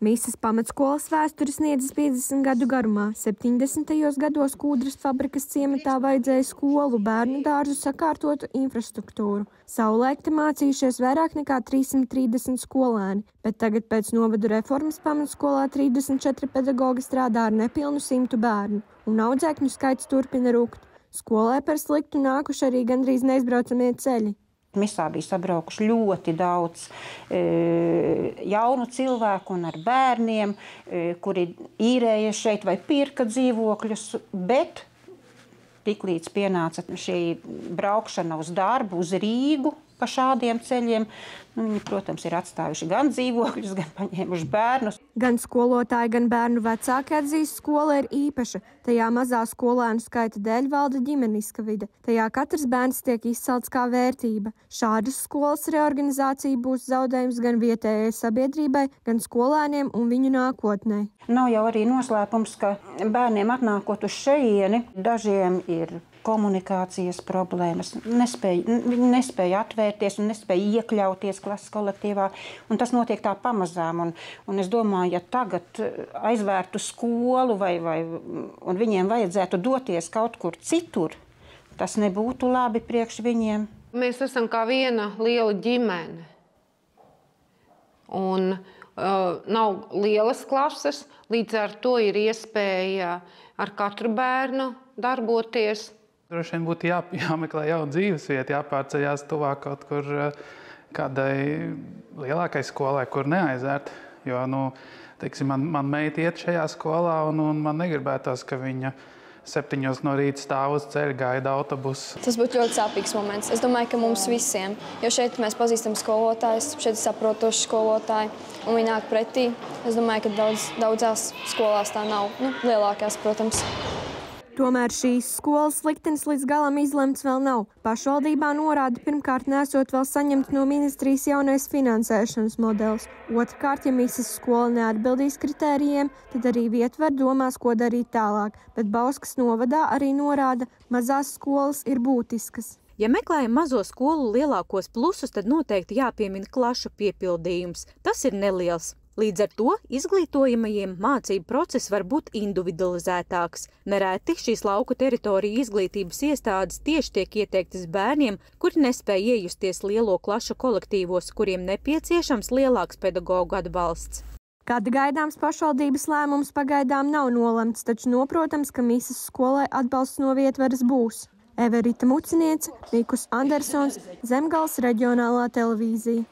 Mīsas pamatskolas vēsturi sniedzas 50 gadu garumā. 70. gados Kūdras fabrikas ciematā vajadzēja skolu, bērnu dārzu, sakārtotu infrastruktūru. Savulaik te mācījušies vairāk nekā 330 skolēni, bet tagad pēc novadu reformas pamatskolā 34 pedagogi strādā ar nepilnu simtu bērnu, un audzēkņu skaits turpina rūkt. Skolai par sliktu nākuši arī gandrīz neizbraucamie ceļi. Misā bija sabraukuši ļoti daudz e, jaunu cilvēku un ar bērniem, e, kuri īrēja šeit vai pirka dzīvokļus, bet tiklīdz pienāca šī braukšana uz darbu, uz Rīgu pa šādiem ceļiem, Nu, viņi, protams, ir atstājuši gan dzīvokļus, gan paņēmuši bērnus. Gan skolotāji, gan bērnu vecāki atzīst, ka skola ir īpaša. Tajā mazā skolēnu skaita dēļ valda ģimeniska vide. Tajā katrs bērns tiek izcelts kā vērtība. Šādas skolas reorganizācija būs zaudējums gan vietējai sabiedrībai, gan skolēniem un viņu nākotnē. Nav jau arī noslēpums, ka bērniem atnākot uz šejieni, dažiem ir komunikācijas problēmas, nespēja, nespēja atvērties un nespēja iekļauties klases kolektīvā. Tas notiek tā pamazām. Un, un es domāju, ja tagad eh, aizvērtu skolu vai, vai viņiem vajadzētu doties kaut kur citur, tas nebūtu labi priekš viņiem. Mēs esam kā viena liela ģimene. Un, uh, nav lielas klases, līdz ar to ir iespēja ar katru bērnu darboties Droši vien būtu jā, jāmeklē jauna dzīvesvieta, jāpārceļās tuvāk kaut kur eh, kādai lielākai skolai, kur neaizērt. Jo, nu, teiksim, man, man meita iet šajā skolā, un, un man negribētos, ka viņa septiņos no rīta stāv uz ceļa, gaida autobusu. Tas būtu ļoti sāpīgs moments. Es domāju, ka mums visiem, jo šeit mēs pazīstam skolotājus, šeit ir saprotoši skolotāji, un viņi nāk pretī. Es domāju, ka daudz, daudzās skolās tā nav. Nu, lielākās, protams. Tomēr šīs skolas liktenis līdz galam izlemts vēl nav. Pašvaldībā norāda pirmkārt nesot vēl saņemt no ministrijas jaunais finansēšanas modelis. Otrkārt, ja misas skola neatbildīs kritērijiem, tad arī vietver domās, ko darīt tālāk, bet Bauskas novadā arī norāda, mazās skolas ir būtiskas. Ja meklējam mazo skolu lielākos plusus, tad noteikti jāpiemina klašu piepildījums. Tas ir neliels. Līdz ar to izglītojamajiem mācību process var būt individualizētāks. Nereti šīs lauku teritoriju izglītības iestādes tieši tiek ieteiktas bērniem, kuri nespēja iejusties lielo klašu kolektīvos, kuriem nepieciešams lielāks pedagoģu atbalsts. Kad gaidāms pašvaldības lēmums pagaidām nav nolemts, taču noprotams, ka misas skolai atbalsts no vietvaras būs. Everita Muciniece, Mikus Andersons, Zemgals reģionālā televīzija.